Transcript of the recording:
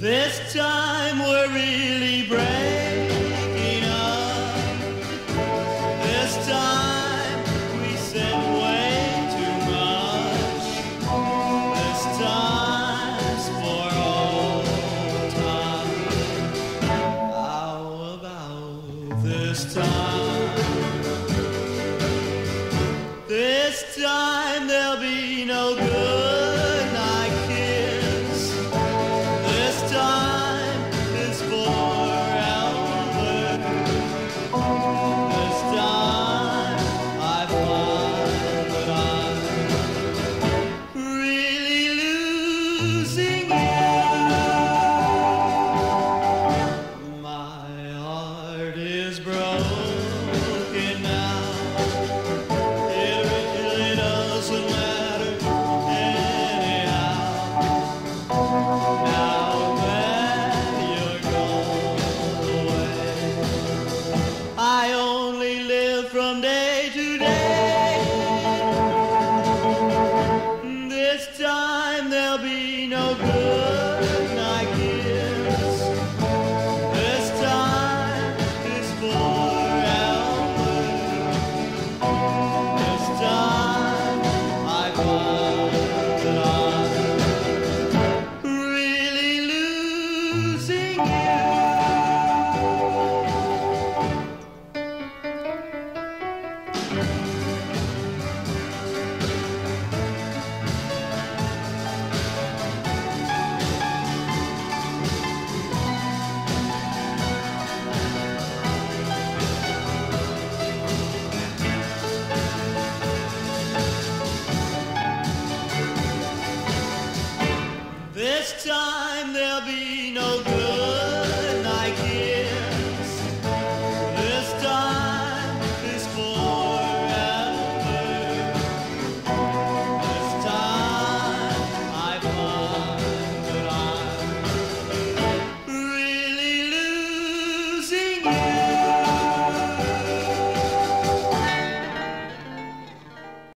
This time we're really breaking up. This time we said way too much. This time's for all time. How about this time? This time there'll be no good. This time there'll be